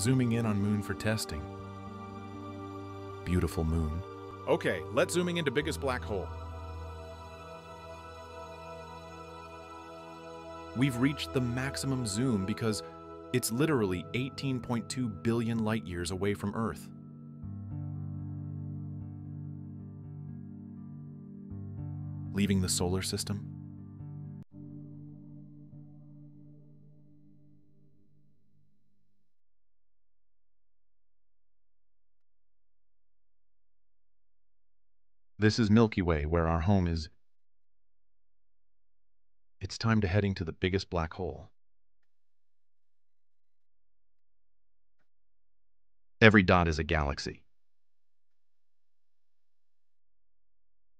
Zooming in on moon for testing. Beautiful moon. Okay, let's zooming into biggest black hole. We've reached the maximum zoom because it's literally 18.2 billion light years away from Earth. Leaving the solar system? This is Milky Way, where our home is. It's time to heading to the biggest black hole. Every dot is a galaxy.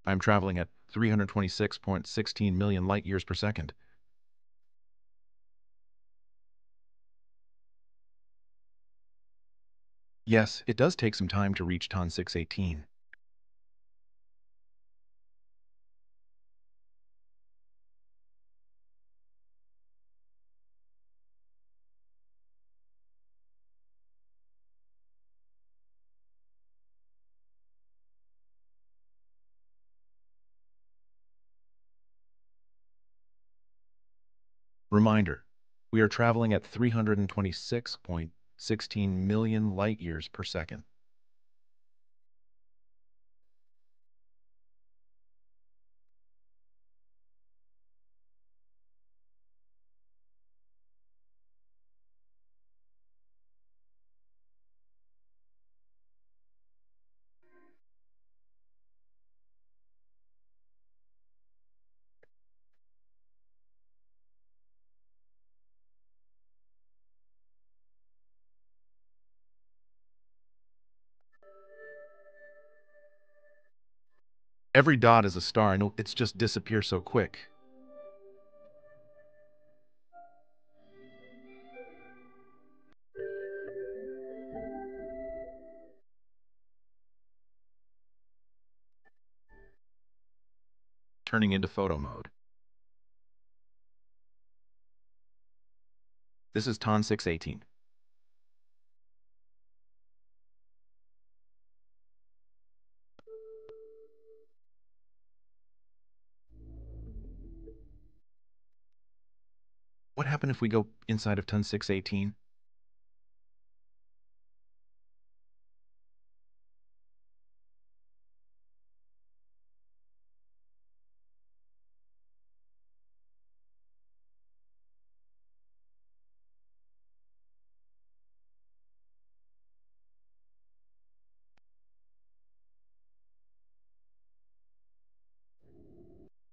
I'm traveling at 326.16 million light years per second. Yes, it does take some time to reach Ton 618. Reminder, we are traveling at 326.16 million light years per second. Every dot is a star and it's just disappear so quick. Turning into photo mode. This is TON 618. What happened if we go inside of Ton 618?